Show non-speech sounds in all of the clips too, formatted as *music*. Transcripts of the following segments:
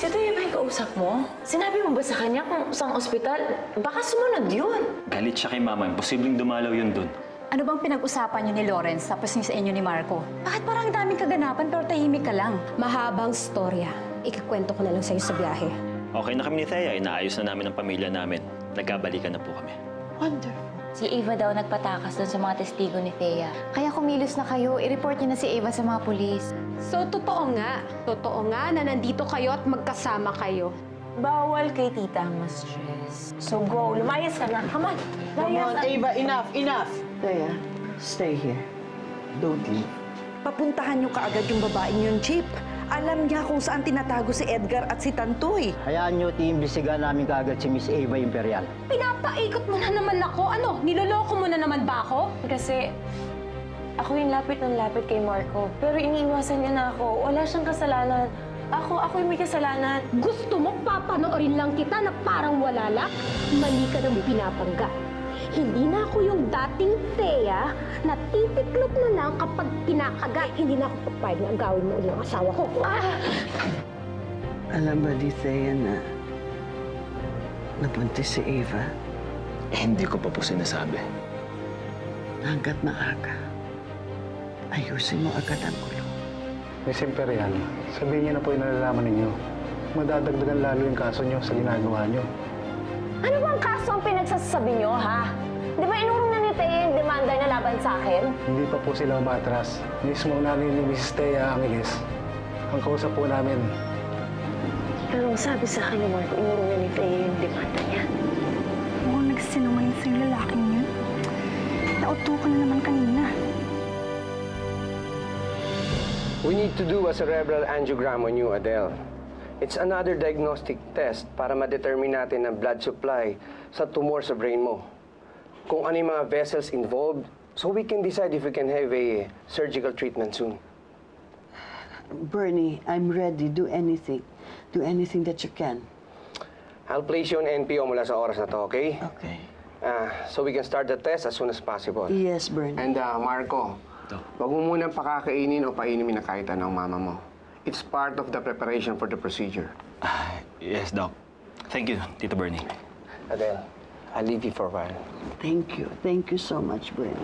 Si Teo ba yung kausap mo? Sinabi mo ba sa kanya kung saan ospital? Baka sumunod yun. Galit siya kay mama. Imposibleng dumalaw yun dun. Ano bang pinag-usapan niyo ni Lawrence tapos yung sa inyo ni Marco? Bakit parang ang daming kaganapan pero tahimik ka lang? Mahabang storya. Ikikwento ko na lang sa'yo sa biyahe. Okay na kami ni Thea. Inaayos na namin ang pamilya namin. Nagkabalikan na po kami. Si Eva daw nagpatakas doon sa mga testigo ni Thea. Kaya kumilos na kayo, i-report niyo na si Eva sa mga pulis. So, totoo nga. Totoo nga na nandito kayo at magkasama kayo. Bawal kay tita ang ma-stress. So go, lumayas ka na. Come on, Come on. Ava, enough, enough. Thea, stay here. Don't leave. Papuntahan niyo kaagad yung babaeng yung Chip. Alam niya kung saan tinatago si Edgar at si Tantoy. Hayaan nyo, tiimbisigan namin kaagad si Miss Ava Imperial. Pinapaikot mo na naman ako. Ano? Niloloko mo na naman ba ako? Kasi ako yung lapit ng lapit kay Marco. Pero iniiwasan niya na ako. Wala siyang kasalanan. Ako, ako yung may kasalanan. Gusto mo papanoorin lang kita na parang wala lang? Mali ka ng pinapangga. Hindi na ako yung dating Thea na titiklop na lang kapag kinakagat. Hindi na ako papayag na agawin mo ulit ang asawa ko. Ah! Alam ba ni Thea na napuntis si Ava Eh, hindi ko pa po sinasabi. hanggat maaga? Ayusin mo agad ang gulo. Miss Imperial, sabihin niyo na po yung nalalaman ninyo. Madadagdagan lalo yung kaso niyo sa ginagawa niyo. Ano bang kaso ang pinagsasabi nyo, ha? Di ba inurong na ni Teo yung demanda na laban sa akin? Hindi pa po sila umatras. Mismo nanay ni Mrs. Thea Angeles. Ang kausap po namin, Pero ang sabi sa akin ni Marco, inurong na ni Thea yung demanda niya. Mukhang nagsinungaling sa yung lalaking yun. Nauto ka na naman kanina. We need to do a cerebral angiogram on you, Adele. It's another diagnostic test para ma-determine natin ang blood supply sa tumor sa brain mo. Kung ano yung mga vessels involved, so we can decide if we can have a surgical treatment soon. Bernie, I'm ready. Do anything. Do anything that you can. I'll place you on NPO mula sa oras na to, okay? Okay. Ah, so we can start the test as soon as possible. Yes, Bernie. And uh, Marco, wag mo muna pakakainin o painumin na kahit anong mama mo. It's part of the preparation for the procedure. Ah, yes, Doc. Thank you, Tito Bernie. Adele, I'll leave you for a while. Thank you. Thank you so much, Bernie.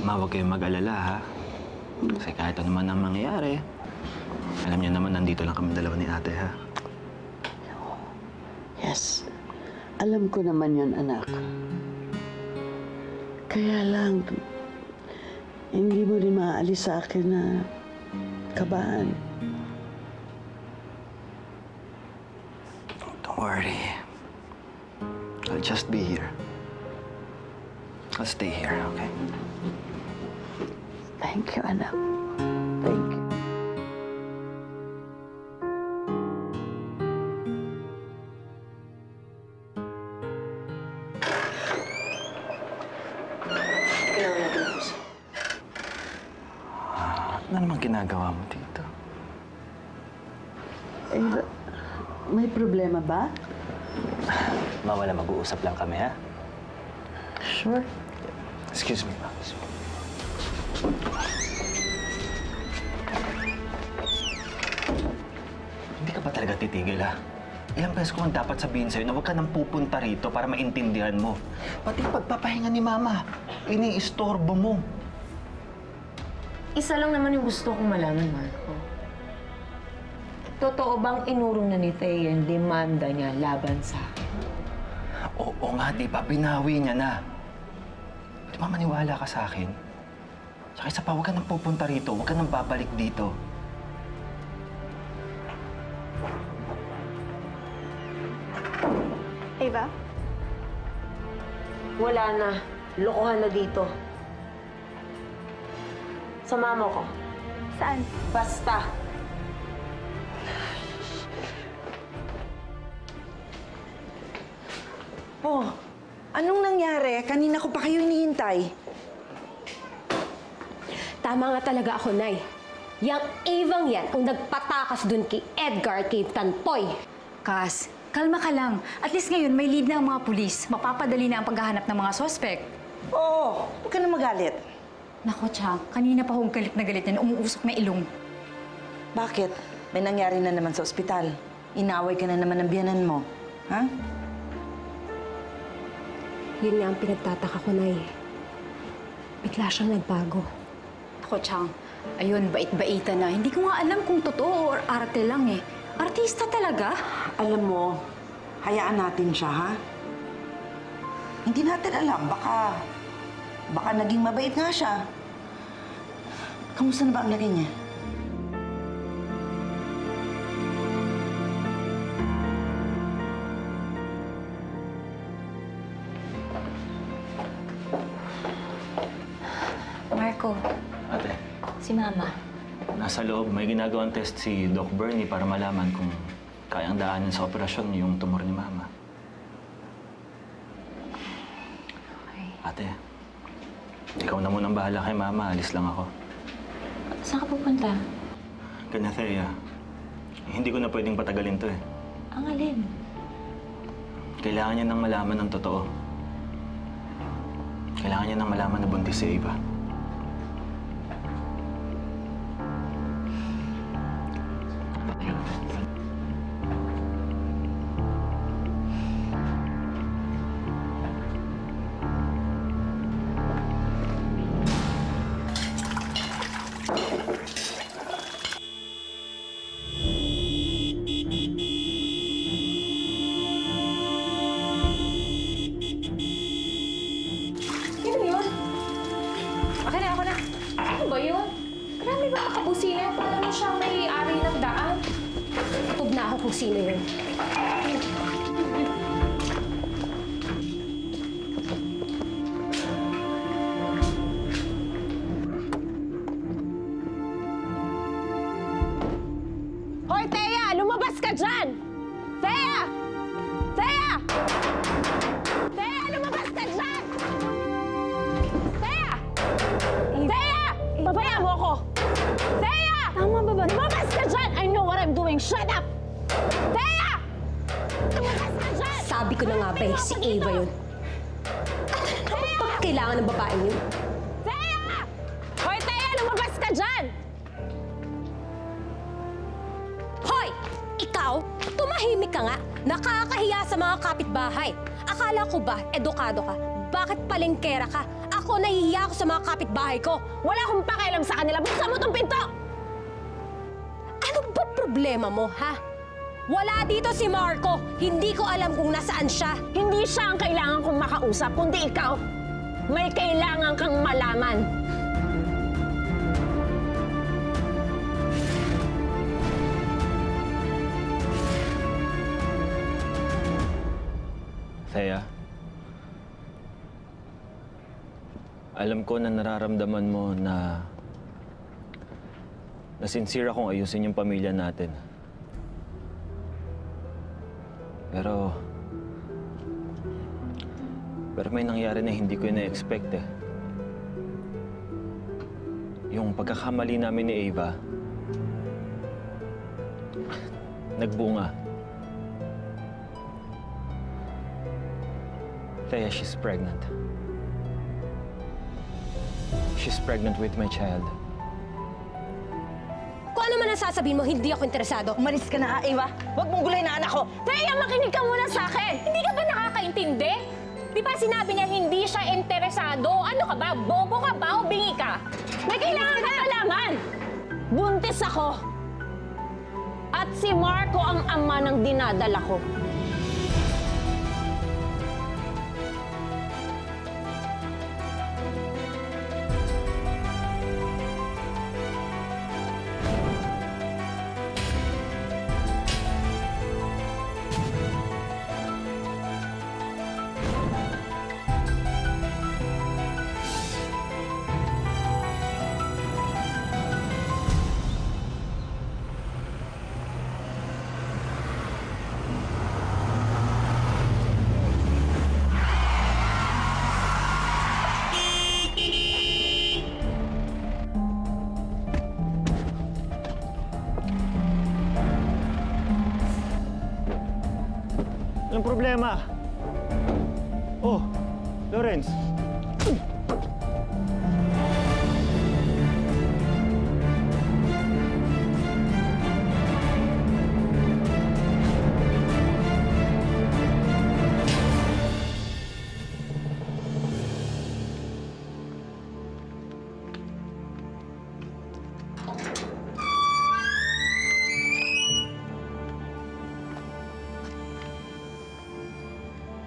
Ma, huwag kayong mag-alala, ha? Kasi kahit ano man ang mangyayari, alam niyo naman nandito lang kami dalawa ni ate, ha? Yes. Alam ko naman yon anak. Kaya lang, hindi mo rin maaalis sa akin na kabahan. Don't worry. I'll just be here. I'll stay here, okay? Thank you, anak. Ginagawa mo dito? Ava, may problema ba? Ma, wala mag-uusap lang kami, ha? Sure. Excuse me, ma. Hindi ka ba talaga titigil, ha? Ilang beses ko ang dapat sabihin sa'yo na huwag ka nang pupunta rito para maintindihan mo. Pati pagpapahinga ni Mama, ini-istorbo mo. Isa lang naman yung gusto kong malaman, Marco. Totoo bang inurong na ni Thea yung demanda niya laban sa akin? Oo nga, di ba? Binawi niya na. Di ba maniwala ka sa akin? Tsaka isa pa, huwag ka nang pupunta rito. Huwag ka nang babalik dito. Eva? Wala na. Lokohan na dito. Sama mo ko. Saan? Basta. Oh, anong nangyari? Kanina ko pa kayo hinihintay. Tama nga talaga ako, Nay. Yang Evang yan ang nagpatakas dun kay Edgar at kay Tantoy. Kas, kalma ka lang. At least ngayon, may lead na ang mga pulis. Mapapadali na ang paghahanap ng mga suspect. Oo, huwag ka na magalit. Nako, Chang, kanina pa hong galit na galit yan. Umuusok na ilong. Bakit? May nangyari na naman sa ospital. Inaway ka na naman ng biyanan mo. Ha? Yun nga ang pinagtataka ko, Nay. Bigla siyang nagbago. Ako, Chang, ayun, bait-baita na. Hindi ko nga alam kung totoo or arte lang eh. Artista talaga? Alam mo, hayaan natin siya, ha? Hindi natin alam. Baka, baka naging mabait nga siya. Kamusta na ba ang lagay niya? Marco, Ate, si Mama. nasa loob may ginagawang test si Doc Bernie para malaman kung kayang daanan sa operasyon yung tumor ni Mama. Ate, ikaw na munang bahala kay Mama. Alis lang ako. Saan ka pupunta? Kanya Thea, hindi ko na pwedeng patagalin to eh. Ang alin? Kailangan niya nang malaman ng totoo. Kailangan niya nang malaman na buntis si Ava. Palengkera ka? Ako, nahihiya ako sa mga kapitbahay ko. Wala akong pakialam sa kanila. Buksan mo tong pinto! Ano ba problema mo, ha? Wala dito si Marco. Hindi ko alam kung nasaan siya. Hindi siya ang kailangan kong makausap, kundi ikaw. May kailangan kang malaman. Thea, alam ko na nararamdaman mo na na sincere akong ayusin yung pamilya natin. Pero pero may nangyari na hindi ko na-expect eh. Yung pagkakamali namin ni Ava, nagbunga. Thea, she's pregnant. She's pregnant with my child. Kung ano man ang sasabihin mo, hindi ako interesado. Umalis ka na ha, Eva. Huwag mong gulay na anak ko. Thea, makinig ka muna sa akin! Hindi ka ba nakakaintindi? Di ba sinabi niya hindi siya interesado? Ano ka ba? Bobo ka ba o bingi ka? May kailangan ka malaman! Buntis ako! At si Marco ang ama ng dinadala ko. Problema? Oh, Lawrence.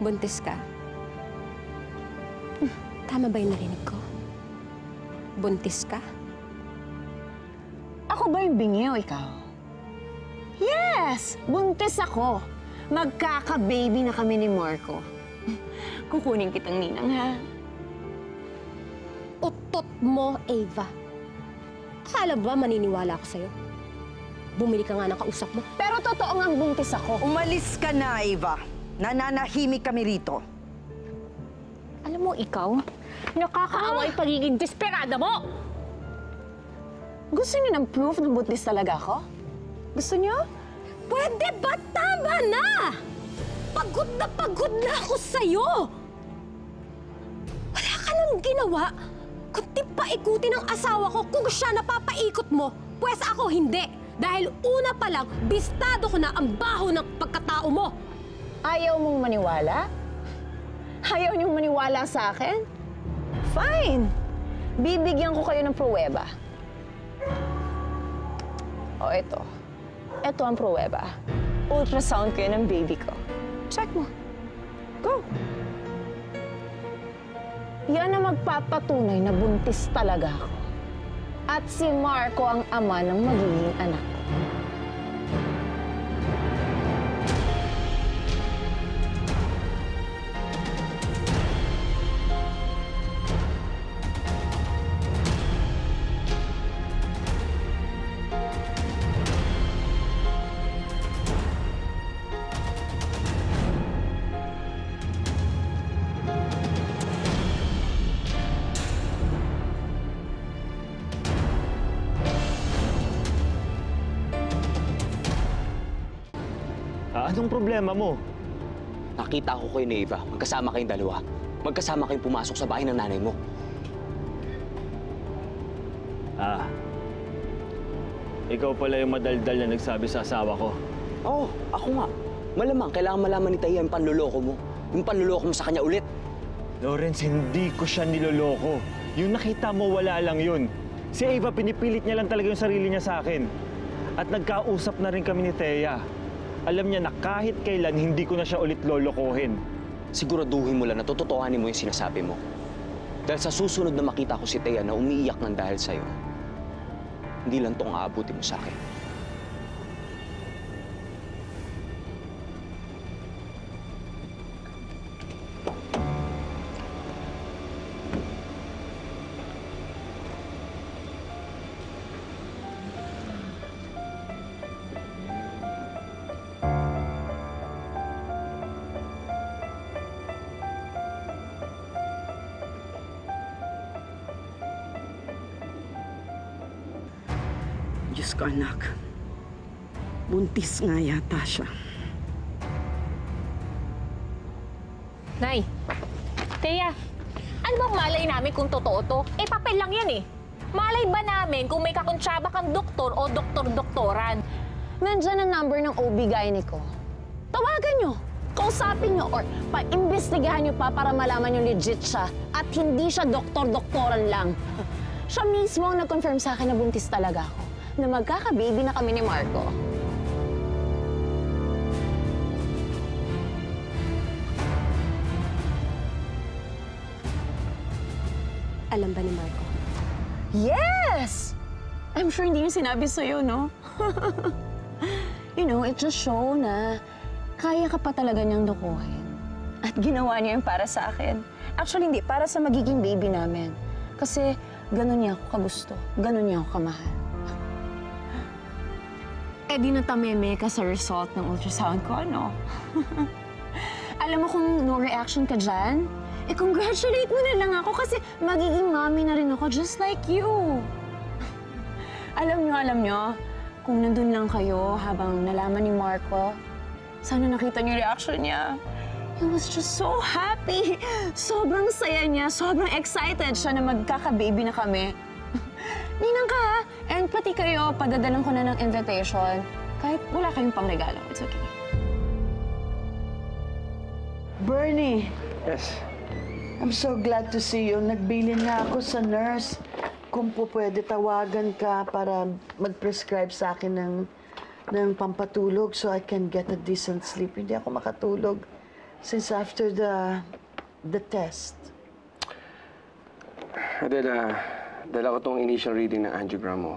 Buntis ka? Hmm, Tama ba yung narinig ko? Buntis ka? Ako ba yung bingi o ikaw? Yes! Buntis ako. Magkaka-baby na kami ni Marco. *laughs* Kukunin kitang ninang, ha? Utot mo, Ava. Akala ba maniniwala ako sa'yo? Bumili ka nga ng kausap mo. Pero totoo nga buntis ako. Umalis ka na, Eva. Nananahimik kami rito. Alam mo, ikaw, nakakaawa yung pagiging desperada mo! Gusto niyo ng proof na buntis talaga ako? Gusto niyo? Pwede ba tama na? Pagod na pagod na ako sa'yo! Wala ka nang ginawa kundi paikutin ang asawa ko kung siya napapaikot mo. Pwes ako hindi. Dahil una pa lang, bistado ko na ang baho ng pagkatao mo. Ayaw mong maniwala? Ayaw niyong maniwala sa akin? Fine! Bibigyan ko kayo ng pruweba. O, ito. Ito ang pruweba. Ultrasound ko ng baby ko. Check mo. Go! Yan ang magpapatunay na buntis talaga ako. At si Marco ang ama ng magiging anak ko. Anong problema mo? Nakita ko kayo ni Eva. Magkasama kayong dalawa. Magkasama kayong pumasok sa bahay ng nanay mo. Ah, ikaw pala yung madaldal na nagsabi sa asawa ko. Oo, oh, ako nga. Malamang, kailangan malaman ni Taya yung panluloko mo. Yung panluloko mo sa kanya ulit. Lawrence, hindi ko siya niloloko. Yung nakita mo, wala lang yun. Si Ava, pinipilit niya lang talaga yung sarili niya sa akin. At nagkausap na rin kami ni Thea. Alam niya na kahit kailan, hindi ko na siya ulit lolokohin. Siguraduhin mo lang na tototohanin mo yung sinasabi mo. Dahil sa susunod na makita ko si Thea na umiiyak ng dahil sa'yo, hindi lang tong aabuti mo sa akin. Ko, anak. Buntis nga yata siya. Nay, Teya, ano bang malay namin kung totoo to? Eh, papel lang yan eh. Malay ba namin kung may kakontsaba kang doktor o doktor-doktoran? Nandyan ang number ng OB ko. Tawagan nyo, kausapin nyo, or pa-imbestigahan nyo pa para malaman nyo legit siya at hindi siya doktor-doktoran lang. Siya mismo ang nag-confirm sa akin na buntis talaga ako, na magkaka-baby na kami ni Marco. Alam ba ni Marco? Yes! I'm sure hindi niya sinabi sa'yo, no? *laughs* you know, it just show na kaya ka pa talaga niyang dukuhin. At ginawa niya yung para sa akin. Actually, hindi. Para sa magiging baby namin. Kasi ganun niya ako kagusto. Ganun niya ako kamahal. Eh di natameme ka sa result ng ultrasound ko, ano? *laughs* Alam mo kung no reaction ka dyan, eh congratulate mo na lang ako kasi magiging mommy na rin ako just like you. *laughs* alam nyo, alam nyo, kung nandun lang kayo habang nalaman ni Marco Sana nakita niyo reaction niya. He was just so happy. *laughs* Sobrang saya niya. Sobrang excited siya na magkaka-baby na kami. Ninang ka ha? And pati kayo, padadalan ko na ng invitation. Kahit wala kayong pang regalo, it's okay. Bernie, Yes. I'm so glad to see you. Nagbilin na ako sa nurse. Kung po pwede, tawagan ka para mag-prescribe sa akin ng, ng pampatulog so I can get a decent sleep. Hindi ako makatulog since after the, the test. Adela, dala ko tong initial reading ng angiogram mo.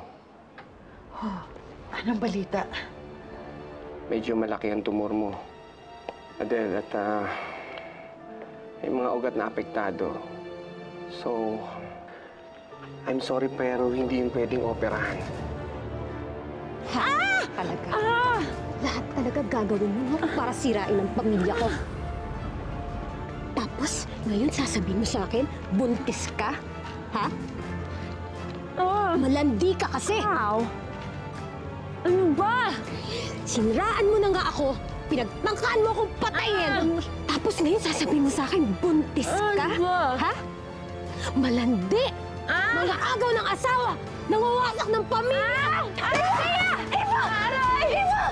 Oh, *sighs* anong balita? Medyo malaki ang tumor mo. Adele, at ah, may mga ugat na apektado. So, I'm sorry pero hindi yun pwedeng operahan. Ha? Talaga. Ah! Lahat talaga gagawin mo no? para sirain ang pamilya ko. Tapos, ngayon sasabihin mo sa akin, buntis ka? Ha? Malandi ka kasi. Ano ba? Siniraan mo na nga ako. Pinagtangkaan mo akong patayin. Tapos ngayon sasabihin mo sa akin, buntis ka? Ha? Malandi! Mga agaw ng asawa! Nangawasak ng pamilya! Aray! Eva! Aray! Eva!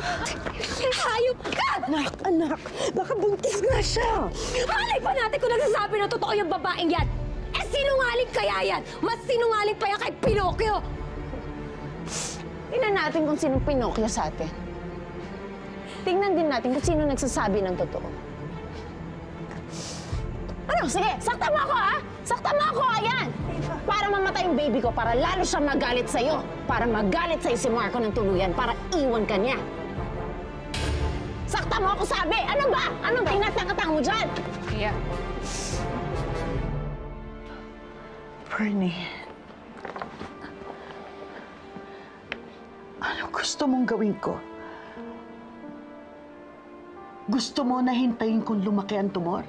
Hayop ka! Anak, anak! Baka buntis nga siya! Malay pa natin kung nagsasabi na totoo yung babaeng yan! Sinungaling kaya yan! Mas sinungaling pa yan kay Pinocchio! Tingnan natin kung sinong Pinocchio sa atin. Tingnan din natin kung sino nagsasabi ng totoo. Ano? Sige, sakta mo ako, ha? Sakta mo ako, ayan! Para mamatay yung baby ko, para lalo siyang magalit sa'yo. Para magalit sa'yo si Marco ng tuluyan, para iwan ka niya. Sakta mo ako, sabi! Ano ba? Anong tinatangkatang mo dyan? Yeah. Bernie, ano gusto mong gawin ko? Gusto mo na hintayin kung lumaki ang tumor?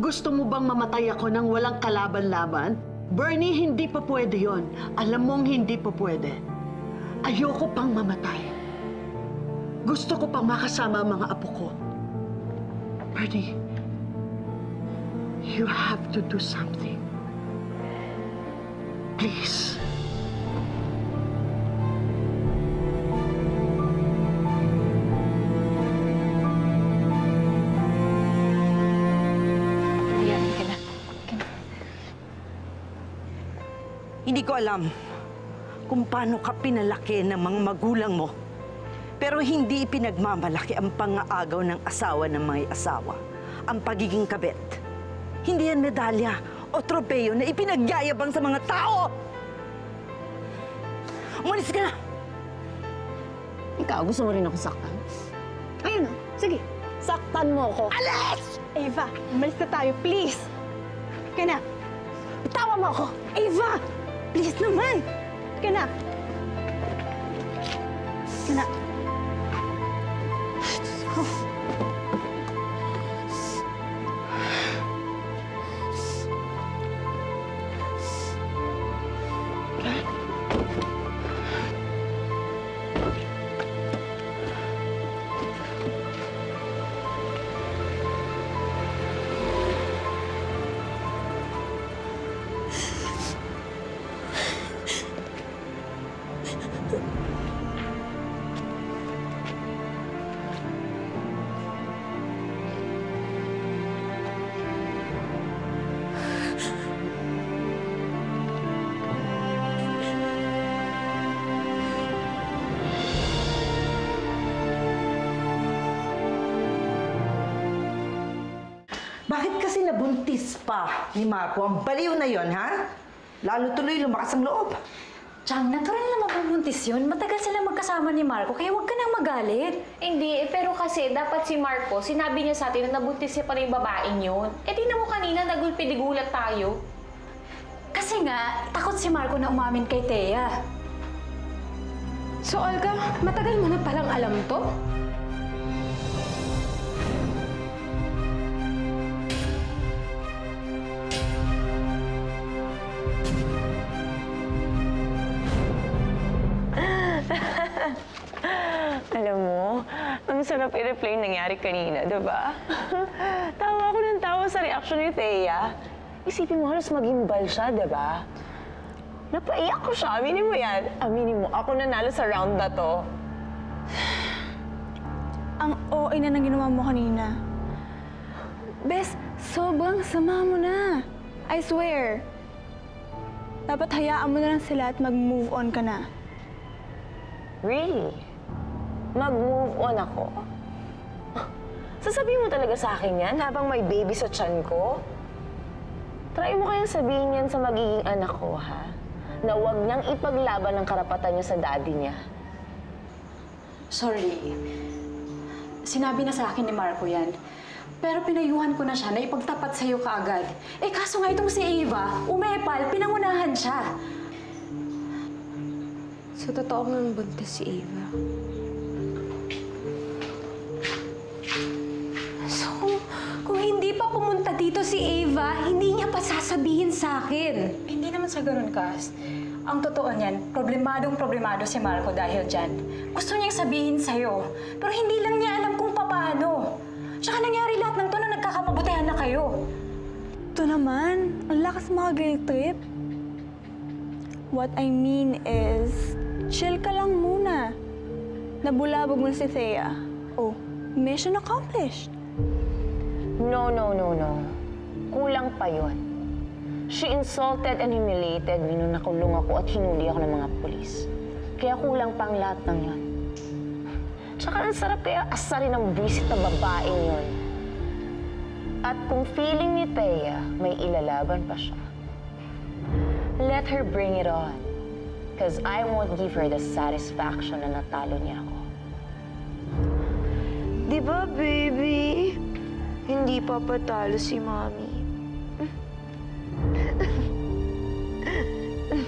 Gusto mo bang mamatay ako nang walang kalaban-laban? Bernie, hindi pa pwede yon. Alam mong hindi pa pwede. Ayoko pang mamatay. Gusto ko pang makasama ang mga apo ko. Bernie, you have to do something. Please. Ayan, ka na. Hindi ko alam kung paano ka pinalaki ng mga magulang mo. Pero hindi ipinagmamalaki ang pangaagaw ng asawa ng mga asawa. Ang pagiging kabet. Hindi yan medalya o tropeyo na ipinagyayabang sa mga tao! Umalis ka na! Ikaw, gusto mo rin ako saktan? Ayun, sige. Saktan mo ako. Alis! Ava, umalis na tayo, please! Ka na! Tawa mo ako! Ava! Please naman! Ka na! Ka na! Diyos kasi nabuntis pa ni Marco ang baliw na yon, ha? Lalo tuloy lumakas ang loob. Chang, natural na mabubuntis yun. Matagal sila magkasama ni Marco, kaya huwag ka nang magalit. Hindi, eh, pero kasi dapat si Marco, sinabi niya sa atin na nabuntis siya pa rin yung babaeng yun. Eh, tingnan mo kanina, nagulpidigulat tayo. Kasi nga, takot si Marco na umamin kay Thea. So, Olga, matagal mo na palang alam to? Sarap i-replay yung nangyari kanina, di ba? *laughs* tawa ako ng tawa sa reaction ni Thea. Isipin mo, halos magimbal siya, di ba? Napaiyak ko siya. Aminin mo yan. Aminin mo, ako nanalo sa round na to. *sighs* Ang OA na nang ginawa mo kanina. Bes, sobrang sama mo na. I swear. Dapat hayaan mo na lang sila at mag-move on ka na. Really? Mag-move on ako? Sasabihin mo talaga sa akin yan habang may baby sa tiyan ko? Try mo kayang sabihin yan sa magiging anak ko, ha? Na huwag niyang ipaglaban ang karapatan niya sa daddy niya. Sorry. Sinabi na sa akin ni Marco yan. Pero pinayuhan ko na siya na ipagtapat sa'yo kaagad. Eh kaso nga itong si Ava, umepal, pinangunahan siya. So, totoo nga buntis si Ava. Si Ava, hindi niya pa sasabihin sa akin. Hindi naman sa ganun, Cass. Ang totoo niyan, problemadong problemado si Marco dahil dyan. Gusto niyang sabihin sa'yo, pero hindi lang niya alam kung paano. Tsaka nangyari lahat ng to na nagkakamabutihan na kayo. Ito naman, ang lakas mga guilt trip. What I mean is, chill ka lang muna. Nabulabog mo si Thea. Oh, mission accomplished. No, no, no, no. Kulang pa yon. She insulted and humiliated me nung nakulong ako at hinuli ako ng mga pulis. Kaya kulang pa ang lahat ng yon. Tsaka ang sarap kaya asarin ng visit na babaeng yon. At kung feeling ni Thea, may ilalaban pa siya. Let her bring it on. Cause I won't give her the satisfaction na natalo niya ako. Di ba, baby? Hindi pa patalo si Mommy.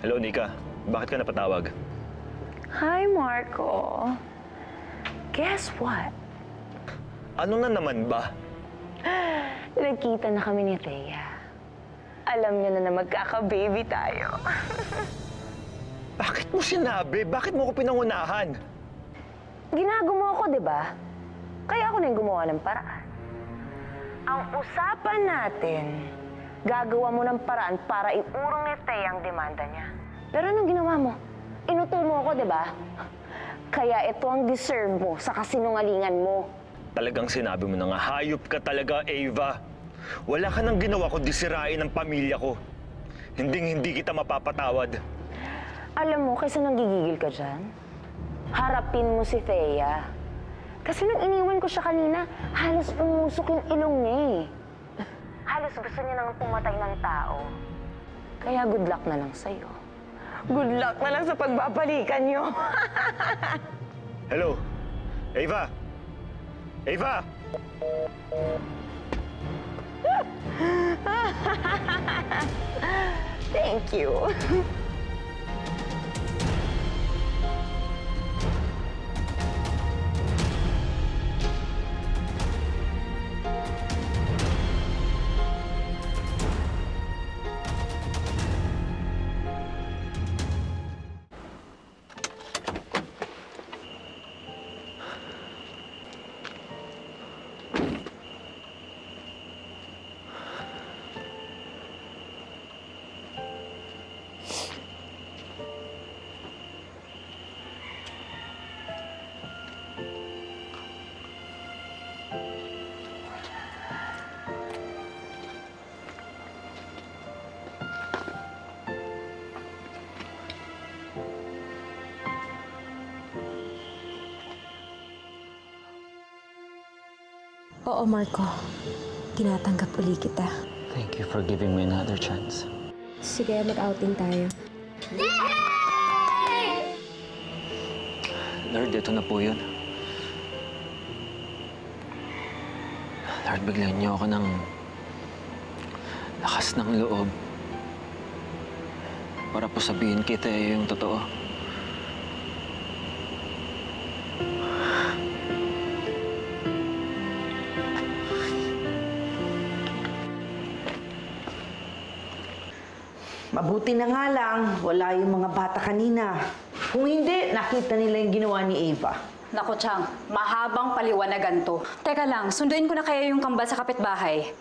Hello, Nika. Bakit ka napatawag? Hi, Marco. Guess what? Ano na naman ba? *gasps* Nagkita na kami ni Thea. Alam niya na na magkaka-baby tayo. *laughs* Bakit mo sinabi? Bakit mo ko pinangunahan? Ginago mo ako, di ba? Kaya ako na yung gumawa ng paraan. Ang usapan natin, gagawa mo ng paraan para iurong ni Thea ang demanda niya. Pero anong ginawa mo? Inuto mo ako, di ba? Kaya ito ang deserve mo sa kasinungalingan mo. Talagang sinabi mo na nga, hayop ka talaga, Ava. Wala ka nang ginawa kundi sirain ang pamilya ko. Hinding-hindi kita mapapatawad. Alam mo, kaysa nanggigigil ka dyan, harapin mo si Thea. Kasi nung iniwan ko siya kanina, halos umusok yung ilong niya eh. Halos gusto niya nang pumatay ng tao. Kaya good luck na lang sa'yo. Good luck na lang sa pagbabalikan niyo. *laughs* Hello? Ava? Ava? *laughs* Thank you. *laughs* Oo, Marco. Tinatanggap uli kita. Thank you for giving me another chance. Sige, mag-outing tayo. Lord, ito na po yun. Lord, bigyan niyo ako ng lakas ng loob para po sabihin kita yung totoo. Mabuti na nga lang, wala yung mga bata kanina. Kung hindi, nakita nila yung ginawa ni Ava. Nako, Chang, mahabang paliwanagan to. Teka lang, sunduin ko na kaya yung kambal sa kapitbahay.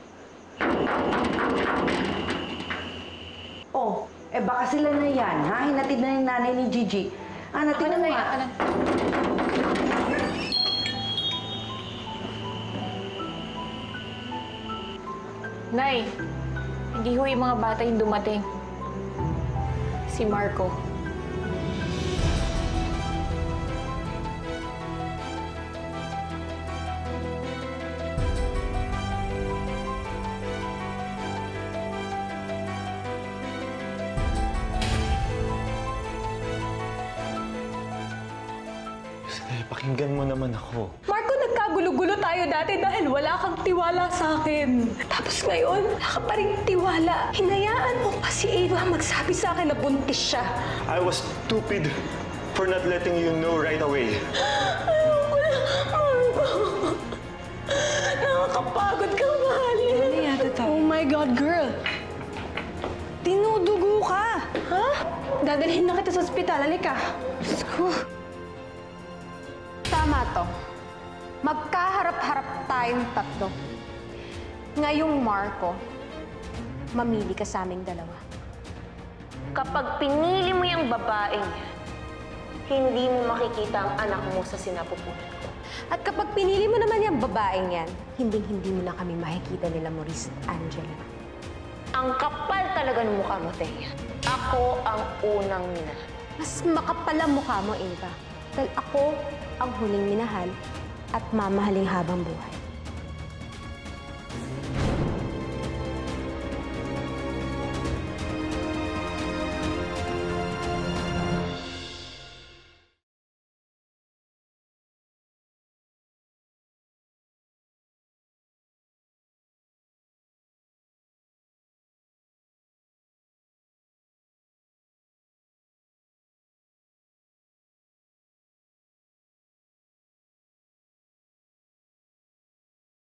Oh, eh baka sila na yan, ha? Hinatid na yung nanay ni Gigi. Ah, natin na nga. Nay, hindi ho yung mga bata yung dumating. Si Marco. Pakinggan mo naman ako. Nagkagulo-gulo tayo dati dahil wala kang tiwala sa akin. Tapos ngayon, wala ka pa rin tiwala. Hinayaan mo pa si Ava magsabi sa akin na buntis siya. I was stupid for not letting you know right away. Ayoko na, Marco. Nakakapagod kang mahalin. Oh my God, girl. Tinudugo ka. Ha? Dadalhin na kita sa ospital. Halika. Diyos ko. Tayong tatlo. Ngayong Marco, mamili ka sa aming dalawa. Kapag pinili mo yung babaeng yan, hindi mo makikita ang anak mo sa sinapupunan ko. At kapag pinili mo naman yung babaeng yan, hinding-hindi mo na kami makikita nila Maurice at Angela. Ang kapal talaga ng mukha mo, Thea. Ako ang unang minahal. Mas makapal ang mukha mo, Ava. Dahil ako ang huling minahal at mamahaling habang buhay.